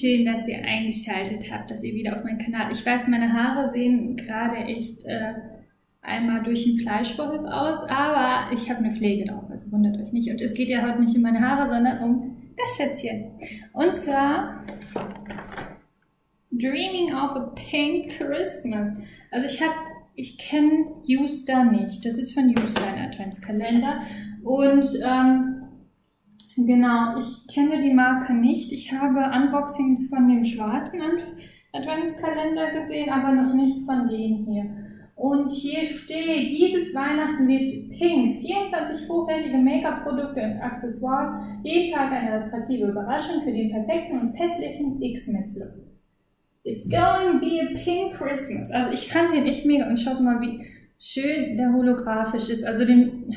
schön, dass ihr eingeschaltet habt, dass ihr wieder auf meinen Kanal. Ich weiß, meine Haare sehen gerade echt äh, einmal durch den Fleischwolf aus, aber ich habe eine Pflege drauf, also wundert euch nicht. Und es geht ja heute nicht um meine Haare, sondern um das Schätzchen. Und zwar Dreaming of a Pink Christmas. Also ich habe, ich kenne Euster nicht. Das ist von ein Adventskalender. Und ähm, Genau, ich kenne die Marke nicht. Ich habe Unboxings von dem schwarzen Adventskalender gesehen, aber noch nicht von denen hier. Und hier steht, dieses Weihnachten wird Pink 24 hochwertige Make-up-Produkte und Accessoires, jeden Tag eine attraktive Überraschung für den perfekten und festlichen X-Mess-Look. It's going to be a pink Christmas. Also ich fand den echt mega und schaut mal, wie schön der holographisch ist. Also den,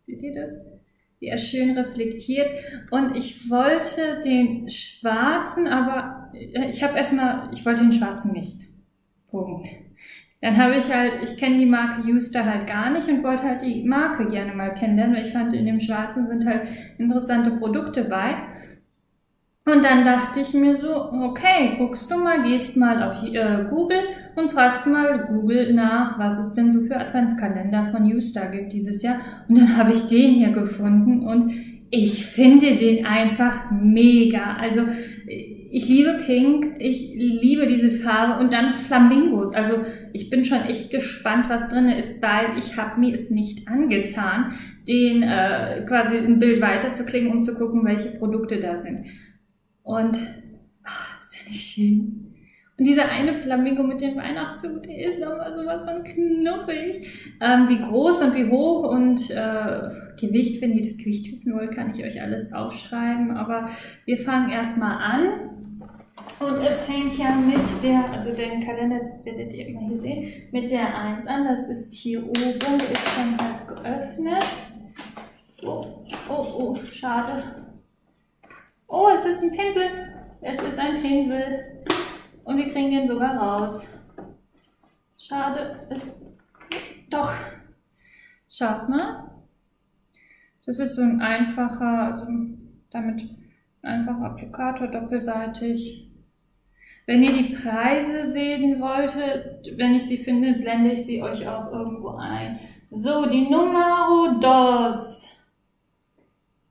seht ihr das? Wie er schön reflektiert. Und ich wollte den schwarzen, aber ich habe erstmal, ich wollte den schwarzen nicht. Punkt. Dann habe ich halt, ich kenne die Marke Euster halt gar nicht und wollte halt die Marke gerne mal kennenlernen, weil ich fand, in dem schwarzen sind halt interessante Produkte bei. Und dann dachte ich mir so, okay, guckst du mal, gehst mal auf äh, Google und fragst mal Google nach, was es denn so für Adventskalender von YouStar gibt dieses Jahr. Und dann habe ich den hier gefunden und ich finde den einfach mega. Also ich liebe Pink, ich liebe diese Farbe und dann Flamingos. Also ich bin schon echt gespannt, was drin ist, weil ich habe mir es nicht angetan, den äh, quasi ein Bild weiterzuklicken, um zu gucken, welche Produkte da sind. Und ach, ist ja nicht schön. Und dieser eine Flamingo mit dem Weihnachtszug, der ist nochmal sowas von knuffig. Ähm, wie groß und wie hoch und äh, Gewicht, wenn ihr das Gewicht wissen wollt, kann ich euch alles aufschreiben. Aber wir fangen erstmal an. Und es fängt ja mit der, also den Kalender werdet ihr immer hier sehen, mit der 1 an. Das ist hier oben, ist schon halb geöffnet. Oh, oh, oh, schade. Oh, es ist ein Pinsel. Es ist ein Pinsel. Und wir kriegen den sogar raus. Schade. Ist doch. Schaut mal. Das ist so ein einfacher, also damit ein einfacher Applikator, doppelseitig. Wenn ihr die Preise sehen wolltet, wenn ich sie finde, blende ich sie euch auch irgendwo ein. So, die Nummer dos.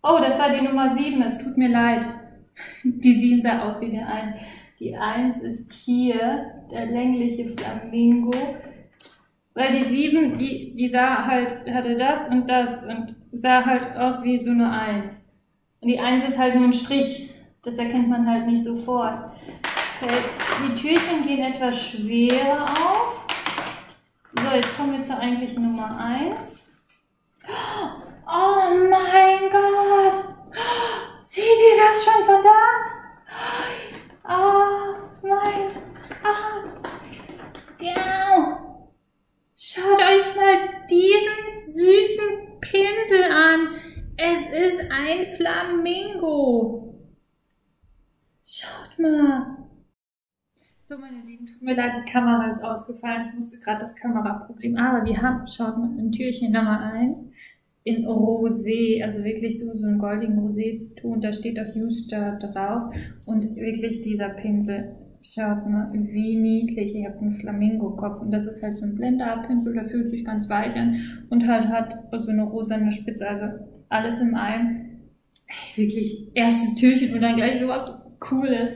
Oh, das war die Nummer 7, es tut mir leid. Die 7 sah aus wie der 1. Die 1 ist hier der längliche Flamingo. Weil die 7, die, die sah halt, hatte das und das und sah halt aus wie so eine 1. Und die 1 ist halt nur ein Strich. Das erkennt man halt nicht sofort. Okay. Die Türchen gehen etwas schwerer auf. So, jetzt kommen wir zur eigentlichen Nummer 1. Oh mein Gott! Seht ihr das schon von da? Oh mein Gott! Ja! Schaut euch mal diesen süßen Pinsel an. Es ist ein Flamingo. Schaut mal. So, meine Lieben, tut mir leid, die Kamera ist ausgefallen. Ich musste gerade das Kameraproblem. Aber wir haben, schaut mal, ein Türchen Nummer 1 in Rosé, also wirklich so, so ein goldigen Rosé-Ton, da steht auch Euster drauf. Und wirklich dieser Pinsel, schaut mal, wie niedlich, ihr habt einen Flamingo-Kopf und das ist halt so ein Blender-Pinsel, der fühlt sich ganz weich an und halt hat so eine rosane Spitze, also alles in einem, wirklich erstes Türchen und dann gleich sowas Cooles.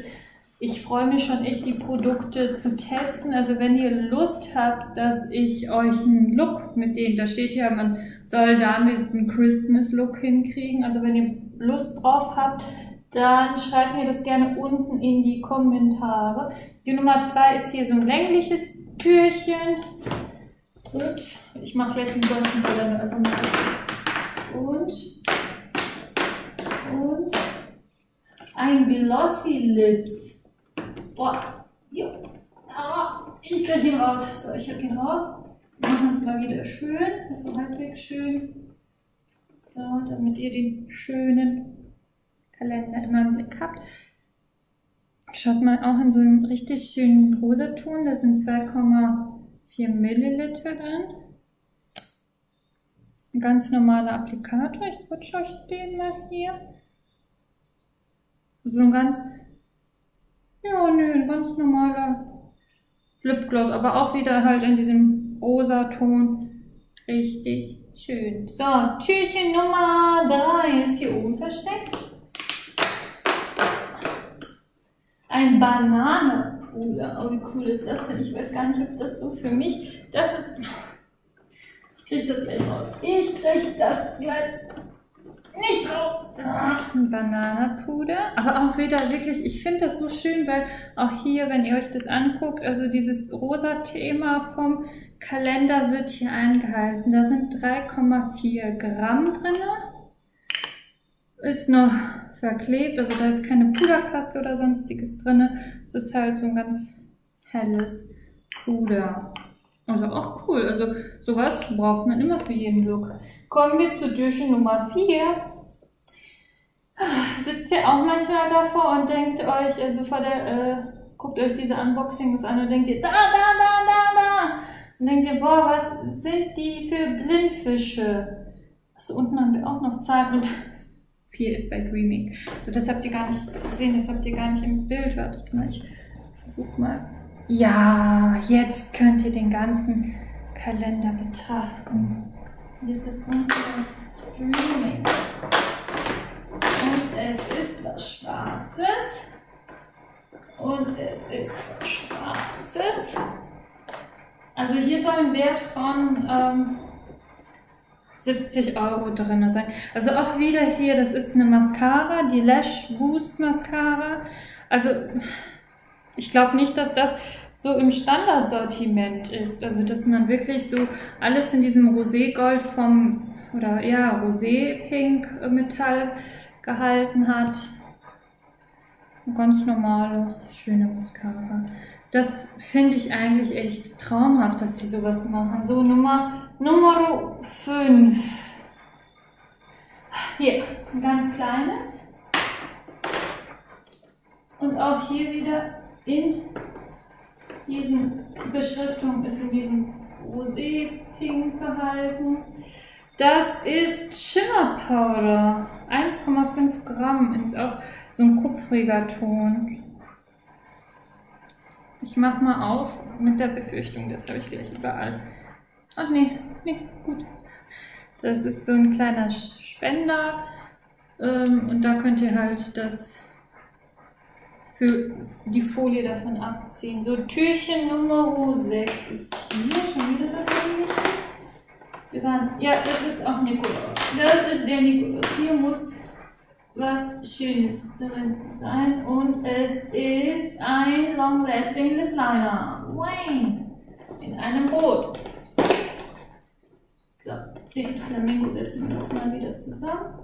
Ich freue mich schon echt, die Produkte zu testen. Also wenn ihr Lust habt, dass ich euch einen Look mit denen, da steht ja, man soll damit einen Christmas-Look hinkriegen. Also wenn ihr Lust drauf habt, dann schreibt mir das gerne unten in die Kommentare. Die Nummer zwei ist hier so ein längliches Türchen. Ups, ich mache gleich den ganzen Kalender einfach mal. Und, und ein Glossy Lips. Boah. Ah, ich kriege ihn raus. So, ich habe ihn raus. Machen wir es mal wieder schön, also halbwegs schön. So, damit ihr den schönen Kalender immer im Blick habt. Schaut mal auch in so einem richtig schönen Rosaton. Da sind 2,4 Milliliter drin. Ein ganz normaler Applikator. Ich switch euch den mal hier. So ein ganz Ja, nö, ein ganz normaler Lipgloss, aber auch wieder halt in diesem rosa Ton. Richtig schön. So, Türchen Nummer 3 ist hier oben versteckt. Ein Bananenpuder. Oh, wie cool ist das denn? Ich weiß gar nicht, ob das so für mich. Das ist. Ich krieg das gleich raus. Ich krieg das gleich nicht raus. Das ist ein Bananenpuder. Aber auch wieder wirklich, ich finde das so schön, weil auch hier, wenn ihr euch das anguckt, also dieses rosa Thema vom Kalender wird hier eingehalten. Da sind 3,4 Gramm drin. Ist noch verklebt, also da ist keine Puderpaste oder sonstiges drin. Es ist halt so ein ganz helles Puder. Also auch cool. Also sowas braucht man immer für jeden Look. Kommen wir zu Dusche Nummer 4. Sitzt ihr auch manchmal davor und denkt euch, also vor der, äh, guckt euch diese Unboxings an und denkt ihr, da, da, da, da, da. Und denkt ihr, boah, was sind die für Blindfische? Achso, unten haben wir auch noch Zahlen und 4 ist bei Dreaming. Also das habt ihr gar nicht gesehen, das habt ihr gar nicht im Bild. Wartet mal, ich versuche mal. Ja, jetzt könnt ihr den ganzen Kalender betrachten. Jetzt ist unser Dreaming. Und es ist was Schwarzes. Und es ist was Schwarzes. Also hier soll ein Wert von ähm, 70 Euro drin sein. Also auch wieder hier, das ist eine Mascara, die Lash Boost Mascara. Also ich glaube nicht, dass das so im Standardsortiment ist. Also dass man wirklich so alles in diesem Roségold vom, oder ja, Rosé-Pink Metall gehalten hat. Eine ganz normale, schöne Mascara. Das finde ich eigentlich echt traumhaft, dass die sowas machen. So, Nummer, Nummer 5. Hier, ein ganz kleines. Und auch hier wieder in diesen Beschriftung ist in diesem Rosé-Pink gehalten. Das ist Shimmer Powder. 1,5 Gramm. Ist auch so ein kupfriger Ton. Ich mach mal auf mit der Befürchtung, das habe ich gleich überall. Ach nee, nee, gut. Das ist so ein kleiner Spender ähm, und da könnt ihr halt das für die Folie davon abziehen. So, Türchen Nummer 6 ist hier schon wieder so ähnliches. Wir waren, ja, das ist auch Nikolaus. Das ist der Nikolaus. Hier muss was Schönes drin sein und es ist ein Long Lasting Lip Liner. Wayne! In einem Boot. So, den Flamingo setzen wir uns mal wieder zusammen.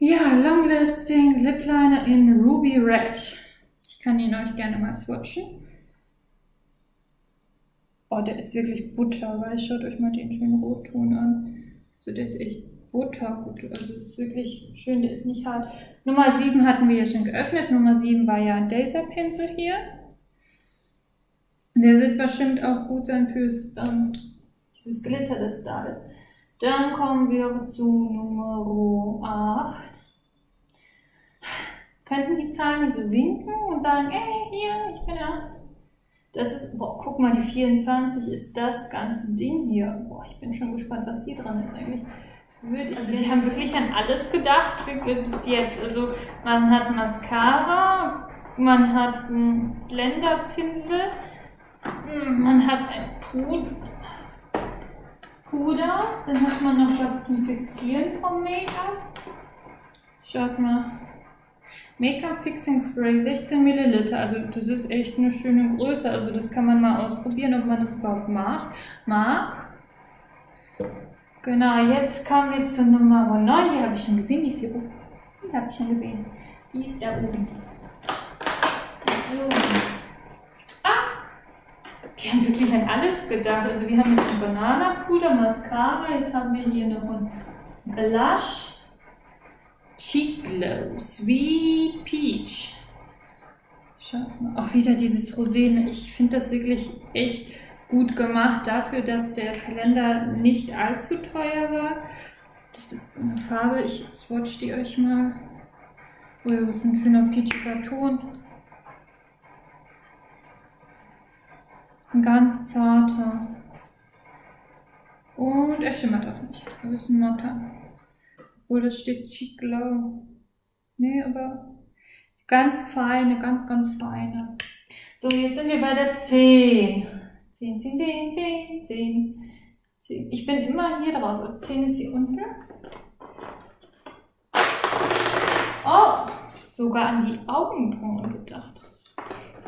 Ja, Long Lasting Lip Liner in Ruby Red. Ich kann ihn euch gerne mal swatchen. Oh, der ist wirklich Butter, weil schaut euch mal den schönen Rotton an. So, der ist echt buttergut. Also ist wirklich schön, der ist nicht hart. Nummer 7 hatten wir ja schon geöffnet. Nummer 7 war ja ein Laserpinsel hier. Der wird bestimmt auch gut sein fürs ähm, dieses Glitter, das da ist. Dann kommen wir zu Nummer 8. Könnten die Zahlen nicht so winken und sagen, ey, hier, ich bin 8. Das ist, boah, guck mal, die 24 ist das ganze Ding hier. Boah, ich bin schon gespannt, was hier dran ist eigentlich. Also die haben wirklich an alles gedacht bis jetzt. Also man hat Mascara, man hat einen Blenderpinsel, man hat ein Puder, dann hat man noch was zum Fixieren vom Make-up. Schaut mal. Make-up Fixing Spray 16 Milliliter, also das ist echt eine schöne Größe, also das kann man mal ausprobieren, ob man das überhaupt mag. mag. Genau, jetzt kommen wir zur Nummer 9, die habe ich schon gesehen, die ist hier oben. Die habe ich schon gesehen. Die ist da oben. So. Die haben wirklich an alles gedacht. Also wir haben jetzt ein Bananapuder, Mascara, jetzt haben wir hier noch ein Blush. Cheek Glow, Sweet Peach. Schaut mal, auch wieder dieses Rosé. Ich finde das wirklich echt gut gemacht dafür, dass der Kalender nicht allzu teuer war. Das ist eine Farbe, ich swatch die euch mal. Oh das ist ein schöner peachiger Ton. Ist ein ganz zarter. Und er schimmert auch nicht. Das ist ein Matter. Obwohl das steht Cheek Glow. Nee, aber ganz feine, ganz, ganz feine. So, jetzt sind wir bei der 10. 10, 10, 10, 10, 10. 10. Ich bin immer hier drauf. 10 ist hier unten. Oh, sogar an die Augenbrauen gedacht.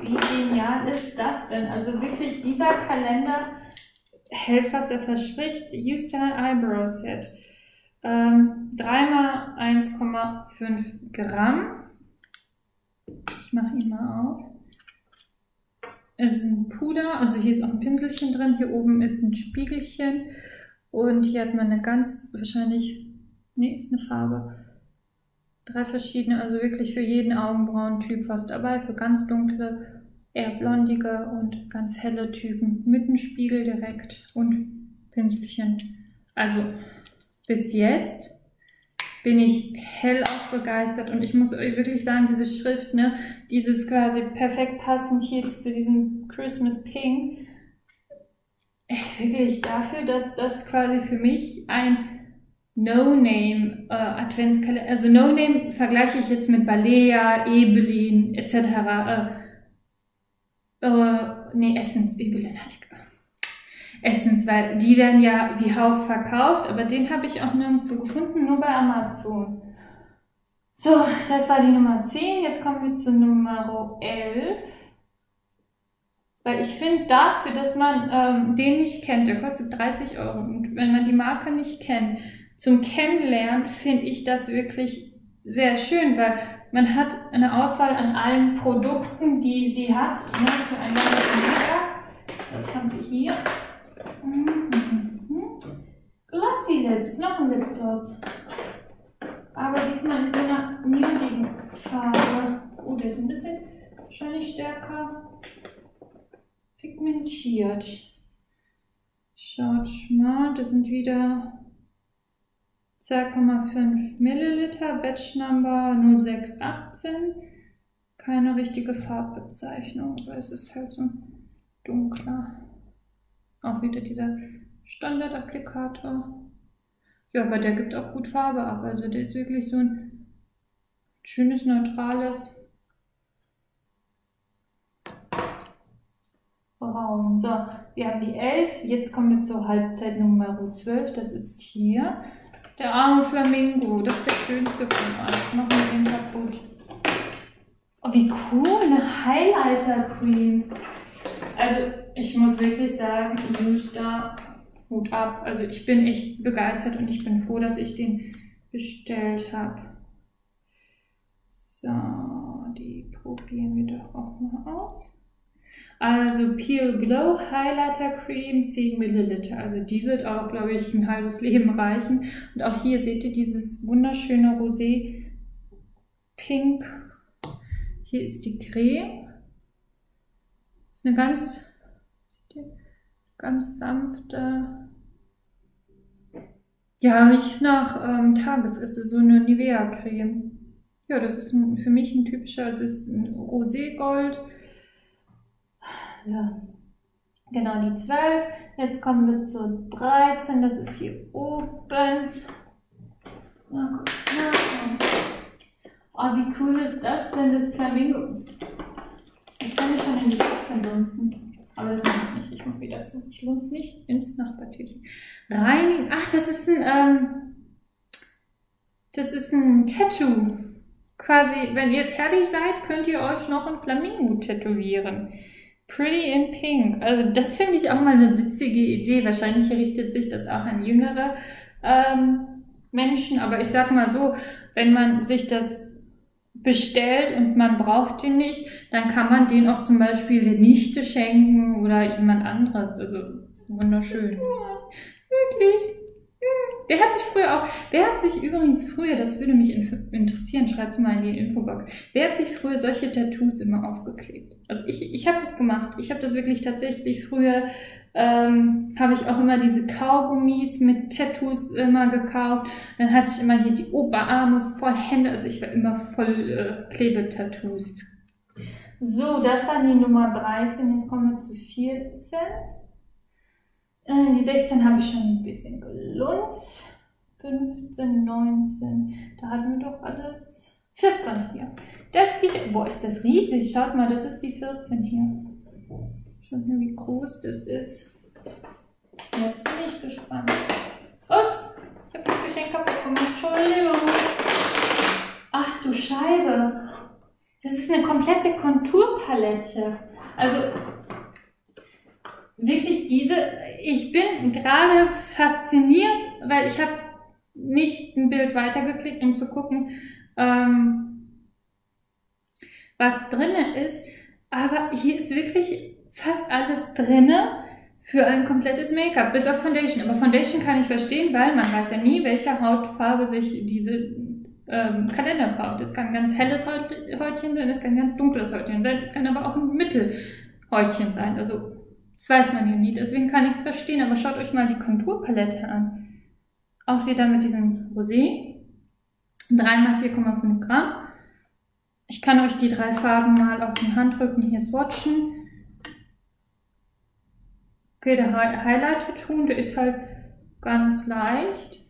Wie genial ist das denn? Also wirklich, dieser Kalender hält, was er verspricht. Houston Eyebrow Set. Ähm, 3 mal 1,5 Gramm. Ich mache ihn mal auf. Es ist ein Puder, also hier ist auch ein Pinselchen drin. Hier oben ist ein Spiegelchen. Und hier hat man eine ganz, wahrscheinlich, nee, ist eine Farbe. Drei verschiedene, also wirklich für jeden Augenbrauentyp was dabei. Für ganz dunkle, eher blondige und ganz helle Typen mit einem Spiegel direkt und Pinselchen. Also bis jetzt bin ich hellauf begeistert und ich muss euch wirklich sagen, diese Schrift, ne, dieses quasi perfekt passend hier zu diesem Christmas Pink, wirklich dafür, dass das quasi für mich ein No-Name äh, Adventskalender, also No-Name vergleiche ich jetzt mit Balea, Ebelin etc. Äh, äh, nee, Essence, Evelyn hatte ich. Essence, weil die werden ja wie Hauf verkauft, aber den habe ich auch nirgendwo gefunden, nur bei Amazon. So, das war die Nummer 10. Jetzt kommen wir zur Nummer 11. Weil ich finde dafür, dass man ähm, den nicht kennt, der kostet 30 Euro. Und wenn man die Marke nicht kennt, zum Kennenlernen finde ich das wirklich sehr schön, weil man hat eine Auswahl an allen Produkten, die sie hat. Ne, Das haben wir hier. Mhm. Glossy Lips, noch ein Lipgloss. Aber diesmal in so einer nudigen Farbe. Oh, der ist ein bisschen wahrscheinlich stärker pigmentiert. Schaut mal, das sind wieder 2,5 Milliliter, Batch Number 0618. Keine richtige Farbbezeichnung, aber es ist halt so dunkler. Auch wieder dieser Standard-Applikator. Ja, aber der gibt auch gut Farbe ab. Also der ist wirklich so ein schönes, neutrales Braun. So, wir haben die 11. Jetzt kommen wir zur Halbzeit Nummer 12. Das ist hier. Der arme Flamingo. Das ist der schönste von allen. Machen wir den kaputt. Oh, wie cool. Eine Highlighter Cream. Also, ich muss wirklich sagen, Euster, Hut ab. Also, ich bin echt begeistert und ich bin froh, dass ich den bestellt habe. So, die probieren wir doch auch mal aus. Also Peel Glow Highlighter Cream 10 Milliliter. Also die wird auch, glaube ich, ein halbes Leben reichen. Und auch hier seht ihr dieses wunderschöne Rosé Pink. Hier ist die Creme. Ist eine ganz, ganz sanfte, ja, riecht nach ähm, Tagesesse, so eine Nivea-Creme. Ja, das ist ein, für mich ein typischer, es ist ein Roségold. So. Genau, die 12. Jetzt kommen wir zur 13. Das ist hier oben. Na, guck, na, Oh, wie cool ist das denn, das Flamingo? Ich kann mich schon in die 14 lunzen. Aber das mache ich nicht. Ich mache wieder so. Ich lunze nicht ins Nachbartürchen. Rein. Ach, das ist ein, ähm, das ist ein Tattoo. Quasi, wenn ihr fertig seid, könnt ihr euch noch ein Flamingo tätowieren. Pretty in Pink. Also das finde ich auch mal eine witzige Idee. Wahrscheinlich richtet sich das auch an jüngere ähm, Menschen. Aber ich sag mal so, wenn man sich das bestellt und man braucht den nicht, dann kann man den auch zum Beispiel der Nichte schenken oder jemand anderes. Also wunderschön. Ja, wirklich. Wer hat sich früher auch, wer hat sich übrigens früher, das würde mich interessieren, schreibt mal in die Infobox, wer hat sich früher solche Tattoos immer aufgeklebt? Also ich, ich habe das gemacht. Ich habe das wirklich tatsächlich früher ähm, habe ich auch immer diese Kaugummis mit Tattoos immer gekauft. Dann hatte ich immer hier die Oberarme voll Hände, also ich war immer voll äh, Klebetattoos. So, das war die Nummer 13, jetzt kommen wir zu 14. Äh, die 16 habe ich schon ein bisschen gelunzt. 15, 19, da hatten wir doch alles. 14 hier. Das ich, boah, ist das riesig. Schaut mal, das ist die 14 hier. Schaut mal, wie groß das ist. Jetzt bin ich gespannt. Ups, ich habe das Geschenk gemacht. Entschuldigung. Ach du Scheibe. Das ist eine komplette Konturpalette. Also wirklich diese, ich bin gerade fasziniert, weil ich habe nicht ein Bild weitergeklickt, um zu gucken, ähm, was drinne ist. Aber hier ist wirklich fast alles drinne für ein komplettes Make-up, bis auf Foundation. Aber Foundation kann ich verstehen, weil man weiß ja nie, welche Hautfarbe sich diese ähm, Kalender kauft. Es kann ganz helles Häutchen sein, es kann ganz dunkles Häutchen sein, es kann aber auch ein Mittelhäutchen sein. Also das weiß man ja nie, deswegen kann ich es verstehen. Aber schaut euch mal die Konturpalette an. Auch wieder mit diesem Rosé. 3 x 4,5 Gramm. Ich kann euch die drei Farben mal auf den Handrücken hier swatchen. Okay, der Highlighter-Ton, der ist halt ganz leicht.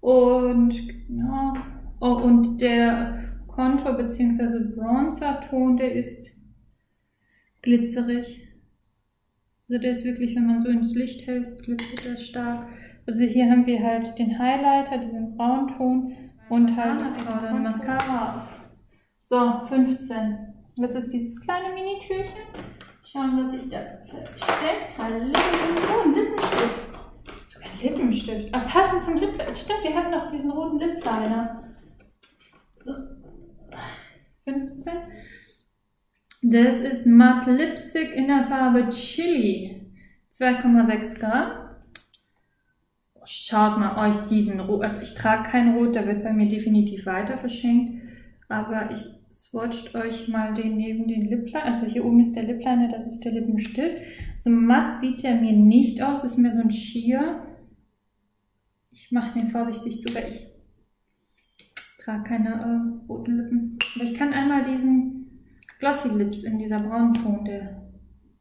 Und, ja, oh, und der Kontur bzw. Bronzer-Ton, der ist glitzerig. Also der ist wirklich, wenn man so ins Licht hält, glitzert er stark. Also hier haben wir halt den Highlighter, diesen Braunton und halt diesen Mascara. So, 15. Was ist dieses kleine Mini-Türchen? Schauen, was ich da versteckt habe. Oh, ein Lippenstift. Sogar ein Lippenstift. Ah, passend zum Lippliner. Stimmt, wir hatten noch diesen roten Lipliner. So. 15. Das ist Matte Lipstick in der Farbe Chili. 2,6 Gramm. Schaut mal euch diesen Rot, also ich trage kein Rot, der wird bei mir definitiv weiter verschenkt, aber ich swatcht euch mal den neben den Lipliner, also hier oben ist der Lipliner, das ist der Lippenstift. So matt sieht der mir nicht aus, ist mehr so ein Sheer. Ich mache den vorsichtig sogar, ich trage keine äh, roten Lippen, aber ich kann einmal diesen Glossy Lips in dieser braunen Ton der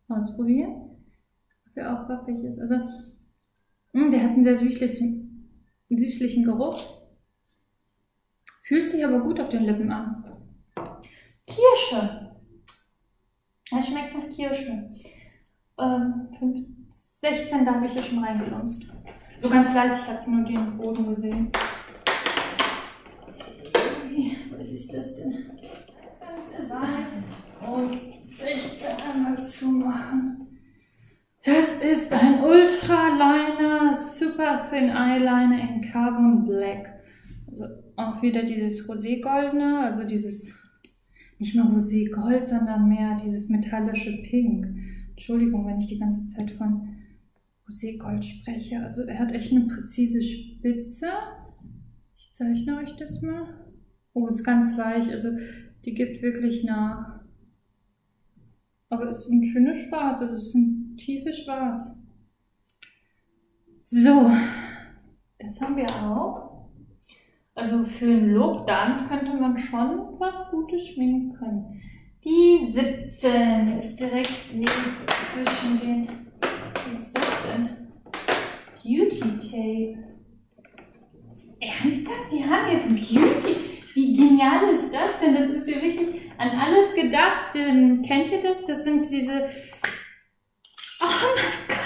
ausprobieren, der auch wappig ist. Also Mm, der hat einen sehr süßlichen, süßlichen Geruch. Fühlt sich aber gut auf den Lippen an. Kirsche. Er schmeckt nach Kirsche. Ähm, 5, 16, da habe ich ja schon reingelunzt. So ganz leicht, ich habe nur den Boden gesehen. Was ist das denn? Und 16 einmal zumachen. Das ist ein Ultraliner Super Thin Eyeliner in Carbon Black. Also auch wieder dieses Rosé-Goldene, also dieses, nicht mehr Rosé-Gold, sondern mehr dieses metallische Pink. Entschuldigung, wenn ich die ganze Zeit von Rosé-Gold spreche. Also er hat echt eine präzise Spitze. Ich zeichne euch das mal. Oh, ist ganz weich, also die gibt wirklich nach. Aber es ist ein schönes Schwarz, also es ist ein tiefe Schwarz. So, das haben wir auch. Also für einen Look dann könnte man schon was Gutes schminken. Die 17 ist direkt neben zwischen den. Was ist das denn? Beauty Tape. Ernsthaft? Die haben jetzt Beauty. Wie genial ist das denn? Das ist ja wirklich an alles gedacht. Kennt ihr das? Das sind diese Oh mein Gott.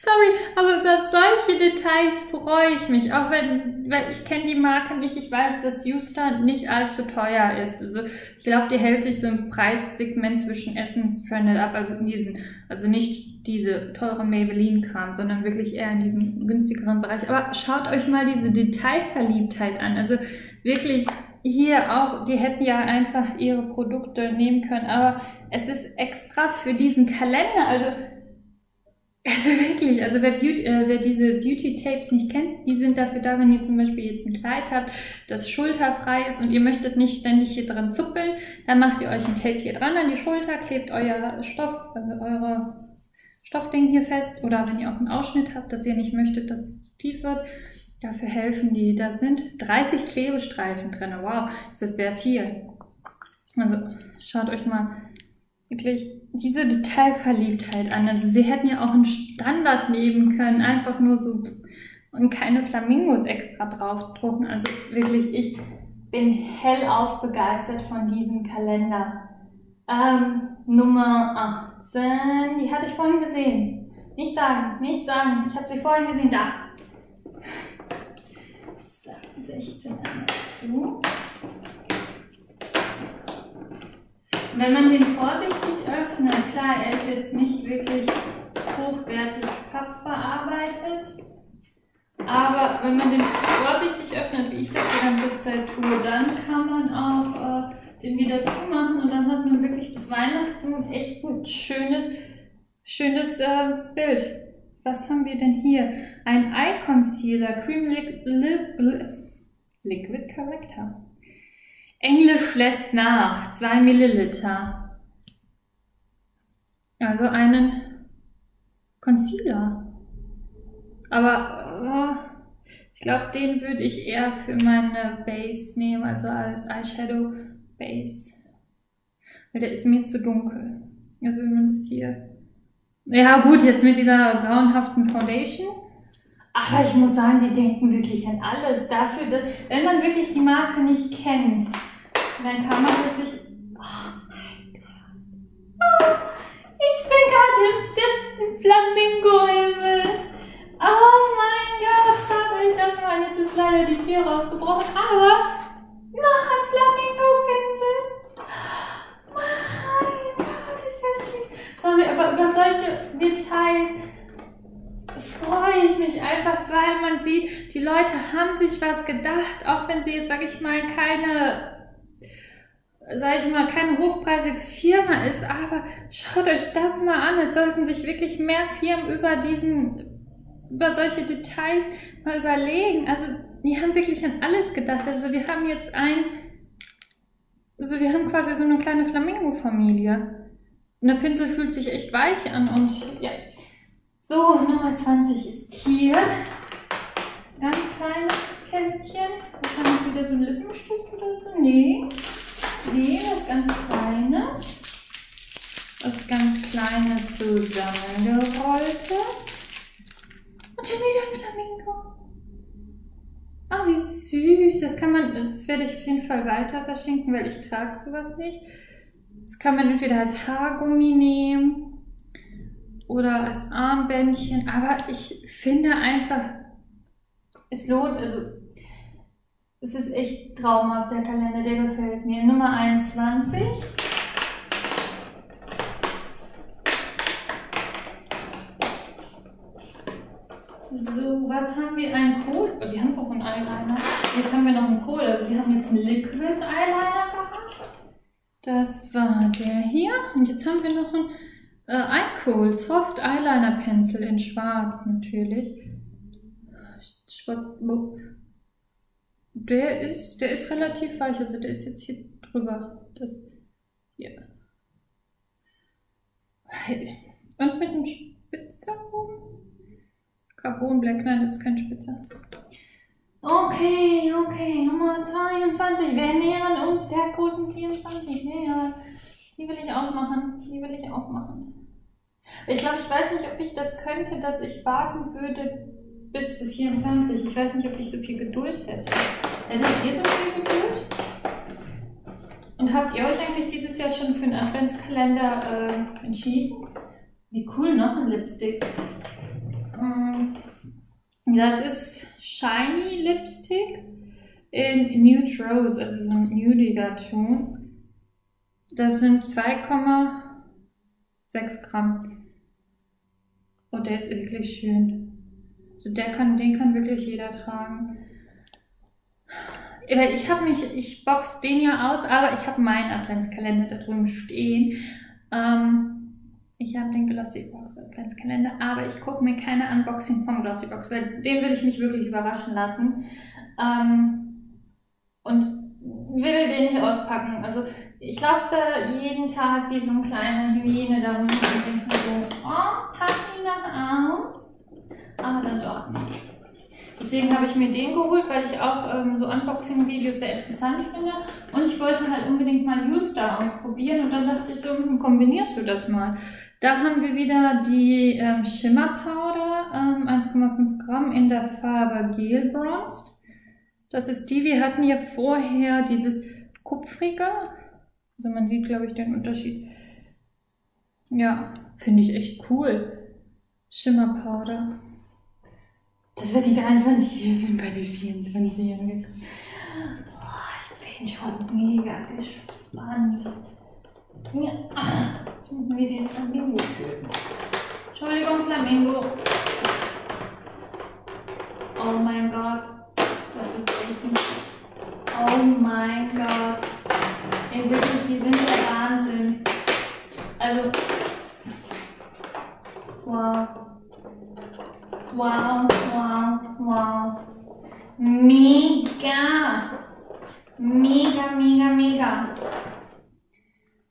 Sorry, aber über solche Details freue ich mich. Auch wenn, weil ich kenne die Marke nicht. Ich weiß, dass Justa nicht allzu teuer ist. Also ich glaube, die hält sich so im Preissegment zwischen Essence Stranded ab. Also in diesen, also nicht diese teure Maybelline-Kram, sondern wirklich eher in diesem günstigeren Bereich. Aber schaut euch mal diese Detailverliebtheit an. Also wirklich hier auch, die hätten ja einfach ihre Produkte nehmen können, aber es ist extra für diesen Kalender, also Also wirklich, also wer, Beauty, äh, wer diese Beauty-Tapes nicht kennt, die sind dafür da, wenn ihr zum Beispiel jetzt ein Kleid habt, das schulterfrei ist und ihr möchtet nicht ständig hier dran zuppeln, dann macht ihr euch ein Tape hier dran an die Schulter, klebt euer Stoff, also eure Stoffding hier fest oder wenn ihr auch einen Ausschnitt habt, dass ihr nicht möchtet, dass es zu tief wird, dafür helfen die. Da sind 30 Klebestreifen drin. Wow, das ist sehr viel. Also schaut euch mal wirklich diese Detailverliebtheit an. Also sie hätten ja auch einen Standard nehmen können, einfach nur so und keine Flamingos extra draufdrucken. Also wirklich, ich bin hellauf begeistert von diesem Kalender. Ähm, Nummer 18, die hatte ich vorhin gesehen. Nicht sagen, nicht sagen, ich habe sie vorhin gesehen, da. So, 16 einmal zu. Wenn man den vorsichtig öffnet, klar, er ist jetzt nicht wirklich hochwertig pappverarbeitet, aber wenn man den vorsichtig öffnet, wie ich das die ganze Zeit tue, dann kann man auch äh, den wieder zumachen und dann hat man wirklich bis Weihnachten echt ein schönes, schönes äh, Bild. Was haben wir denn hier? Ein Eye Concealer, Cream Li Li Liquid Corrector. Englisch lässt nach, 2 Milliliter. Also einen Concealer. Aber äh, ich glaube, den würde ich eher für meine Base nehmen, also als Eyeshadow Base. Weil der ist mir zu dunkel. Also wenn man das hier... Ja gut, jetzt mit dieser grauenhaften Foundation. Aber ich muss sagen, die denken wirklich an alles. Dafür, dass, wenn man wirklich die Marke nicht kennt, dann kann man das sich. Oh mein Gott. Ich bin gerade im siebten Flamingo-Himmel. Oh mein Gott, schaut euch das mal. Jetzt ist leider die Tür rausgebrochen. Aber noch ein Flamingo-Pinsel. Mein Gott, ist das süß. Sorry, aber über solche Details freue ich mich einfach, weil man sieht, die Leute haben sich was gedacht, auch wenn sie jetzt, sag ich mal, keine sage ich mal, keine hochpreisige Firma ist, aber schaut euch das mal an. Es sollten sich wirklich mehr Firmen über diesen, über solche Details mal überlegen. Also, die haben wirklich an alles gedacht. Also, wir haben jetzt ein, also wir haben quasi so eine kleine Flamingo-Familie. Und der Pinsel fühlt sich echt weich an und ja. So, Nummer 20 ist hier. Ganz kleines Kästchen. Wahrscheinlich wieder so ein Lippenstift oder so. Nee. Nee, was ganz Kleines. Was ganz Kleines zusammengerolltes. Und schon wieder ein Flamingo. Ah, wie süß. Das kann man, das werde ich auf jeden Fall weiter verschenken, weil ich trage sowas nicht. Das kann man entweder als Haargummi nehmen oder als Armbändchen. Aber ich finde einfach, es lohnt, also es ist echt traumhaft, der Kalender, der gefällt mir. Nummer 21. So, was haben wir? Ein Kohl. Wir haben auch einen Eyeliner. Jetzt haben wir noch einen Kohl. Also wir haben jetzt einen Liquid Eyeliner gehabt. Das war der hier. Und jetzt haben wir noch einen äh, Kohl Soft Eyeliner Pencil in schwarz natürlich. Der ist, der ist relativ weich, also der ist jetzt hier drüber. Das hier. Und mit dem Spitzer oben? Carbon Black, nein, das ist kein Spitzer. Okay, okay, Nummer 22. Wir nähern uns der großen 24 näher. Die will ich auch machen. Die will ich auch machen. Ich glaube, ich weiß nicht, ob ich das könnte, dass ich warten würde, bis zu 24. Ich weiß nicht, ob ich so viel Geduld hätte. Also habt ihr so viel Geduld? Und habt ihr euch eigentlich dieses Jahr schon für einen Adventskalender äh, entschieden? Wie cool, ne? Ein Lipstick. Mm, das ist Shiny Lipstick in Nude Rose, also so ein nudiger Ton. Das sind 2,6 Gramm. Und der ist wirklich schön. So der kann, den kann wirklich jeder tragen. Ich habe mich, ich box den ja aus, aber ich habe meinen Adventskalender da drüben stehen. Ähm, Ich habe den Glossybox Adventskalender, aber ich gucke mir keine Unboxing vom Glossybox, weil den will ich mich wirklich überraschen lassen. Ähm, und will den nicht auspacken. Also ich laufe jeden Tag wie so ein kleiner Hyäne da runter und denke mir so, oh, pack ihn noch auf. Aber dann doch nicht. Deswegen habe ich mir den geholt, weil ich auch ähm, so Unboxing-Videos sehr interessant finde. Und ich wollte halt unbedingt mal Ustar ausprobieren. Und dann dachte ich so, hm, kombinierst du das mal. Da haben wir wieder die ähm, Shimmer Powder, ähm, 1,5 Gramm in der Farbe Gel Bronzed. Das ist die, wir hatten hier vorher dieses kupfrige. Also man sieht, glaube ich, den Unterschied. Ja, finde ich echt cool. Shimmer Powder. Das wird die 23, wir sind bei den 24 angekommen. Oh, ich bin schon mega gespannt. Ja. Jetzt müssen wir den Flamingo töten. Entschuldigung, Flamingo. Oh mein Gott. Das ist echt nicht. Oh mein Gott. Ey, wirklich, die sind der Wahnsinn. Also. Wow. Wow, wow, wow. Mega. Mega, mega, mega.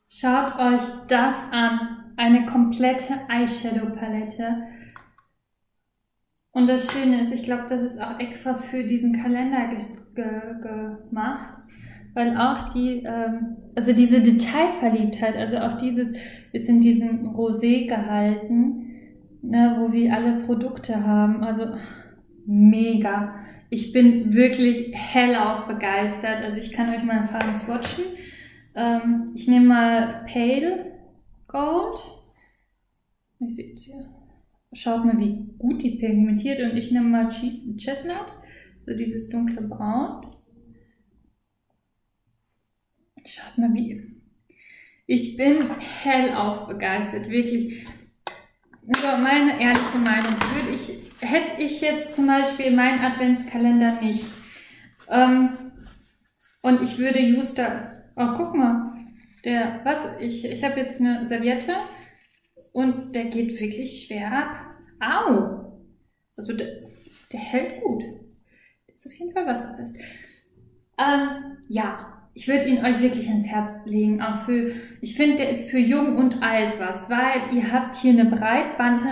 Schaut euch das an. Eine komplette Eyeshadow-Palette. Und das Schöne ist, ich glaube, das ist auch extra für diesen Kalender ge ge gemacht, weil auch die, ähm, also diese Detailverliebtheit, also auch dieses, ist in diesem Rosé gehalten, ne, wo wir alle Produkte haben, also mega. Ich bin wirklich hellauf begeistert. Also ich kann euch mal Farben swatchen. Ähm, ich nehme mal Pale Gold. Sehe es hier. Schaut mal, wie gut die pigmentiert. Und ich nehme mal Chestnut, so dieses dunkle Braun. Schaut mal, wie. Ich bin hellauf begeistert, wirklich. So, meine ehrliche Meinung, würde ich, hätte ich jetzt zum Beispiel meinen Adventskalender nicht ähm, und ich würde Juster Oh, guck mal. Der, was? Ich, ich habe jetzt eine Serviette und der geht wirklich schwer ab. Au! Also der, der hält gut. Der ist auf jeden Fall wasserfest. Ähm, ja, ich würde ihn euch wirklich ans Herz legen. Auch für, ich finde, der ist für jung und alt was, weil ihr habt hier eine Breitbande,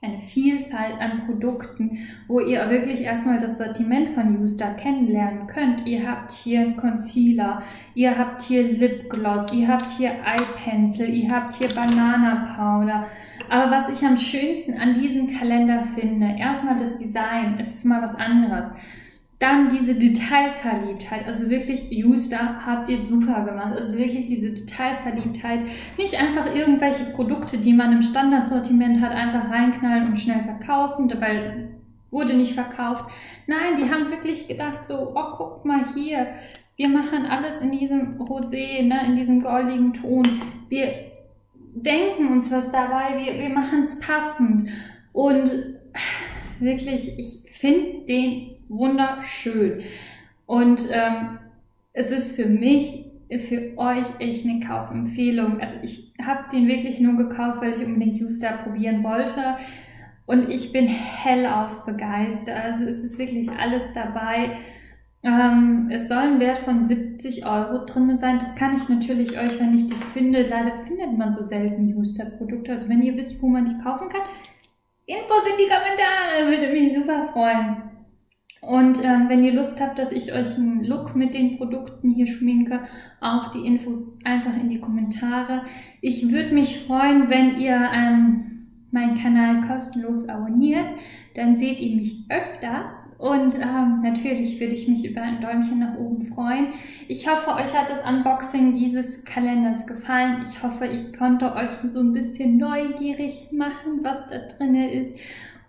eine Vielfalt an Produkten, wo ihr wirklich erstmal das Sortiment von Ustar kennenlernen könnt. Ihr habt hier einen Concealer, ihr habt hier Lipgloss, ihr habt hier Eye Pencil, ihr habt hier Banana Powder. Aber was ich am schönsten an diesem Kalender finde, erstmal das Design, es ist mal was anderes. Dann diese Detailverliebtheit, also wirklich, Juster habt ihr super gemacht. Also wirklich diese Detailverliebtheit. Nicht einfach irgendwelche Produkte, die man im Standardsortiment hat, einfach reinknallen und schnell verkaufen. Dabei wurde nicht verkauft. Nein, die haben wirklich gedacht so, oh, guck mal hier. Wir machen alles in diesem Rosé, ne, in diesem goldigen Ton. Wir denken uns was dabei, wir, wir machen es passend. Und wirklich, ich finde den wunderschön. Und ähm, es ist für mich, für euch echt eine Kaufempfehlung. Also ich habe den wirklich nur gekauft, weil ich unbedingt U-Star probieren wollte. Und ich bin hellauf begeistert. Also es ist wirklich alles dabei. Ähm, es soll ein Wert von 70 Euro drin sein. Das kann ich natürlich euch, wenn ich die finde. Leider findet man so selten U-Star-Produkte. Also wenn ihr wisst, wo man die kaufen kann, Infos in die Kommentare, würde mich super freuen. Und ähm, wenn ihr Lust habt, dass ich euch einen Look mit den Produkten hier schminke, auch die Infos einfach in die Kommentare. Ich würde mich freuen, wenn ihr ähm, meinen Kanal kostenlos abonniert, dann seht ihr mich öfters und ähm, natürlich würde ich mich über ein Däumchen nach oben freuen. Ich hoffe, euch hat das Unboxing dieses Kalenders gefallen. Ich hoffe, ich konnte euch so ein bisschen neugierig machen, was da drin ist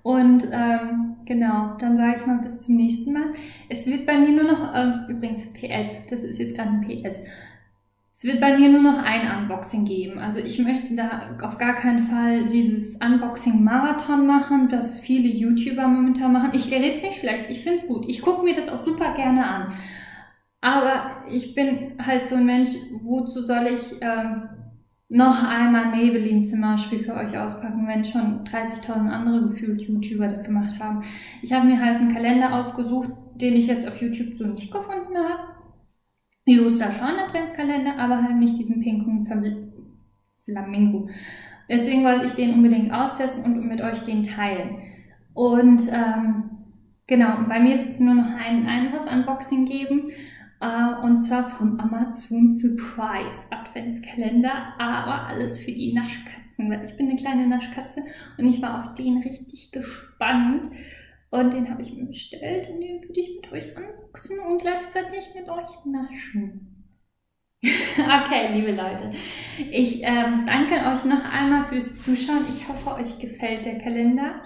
und ähm, genau, dann sage ich mal bis zum nächsten Mal. Es wird bei mir nur noch, ähm, übrigens PS, das ist jetzt gerade ein PS. Es wird bei mir nur noch ein Unboxing geben. Also ich möchte da auf gar keinen Fall dieses Unboxing-Marathon machen, was viele YouTuber momentan machen. Ich rede es nicht schlecht, ich finde es gut. Ich gucke mir das auch super gerne an. Aber ich bin halt so ein Mensch, wozu soll ich ähm, noch einmal Maybelline zum Beispiel für euch auspacken, wenn schon 30.000 andere gefühlt YouTuber das gemacht haben. Ich habe mir halt einen Kalender ausgesucht, den ich jetzt auf YouTube so nicht gefunden habe. Justa schon Adventskalender, aber halt nicht diesen pinken Flamingo. Deswegen wollte ich den unbedingt austesten und mit euch den teilen. Und ähm, genau, bei mir wird es nur noch ein anderes Unboxing geben. Uh, und zwar vom Amazon Surprise Adventskalender, aber alles für die Naschkatzen, weil ich bin eine kleine Naschkatze und ich war auf den richtig gespannt. Und den habe ich mir bestellt und den würde ich mit euch unboxen und gleichzeitig mit euch naschen. okay, liebe Leute, ich ähm, danke euch noch einmal fürs Zuschauen. Ich hoffe, euch gefällt der Kalender.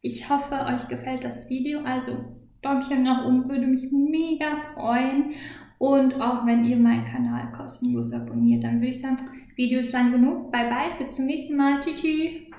Ich hoffe, euch gefällt das Video. Also Däumchen nach oben würde mich mega freuen. Und auch wenn ihr meinen Kanal kostenlos abonniert, dann würde ich sagen, Video ist lang genug. Bye bye, bis zum nächsten Mal. Tschüss.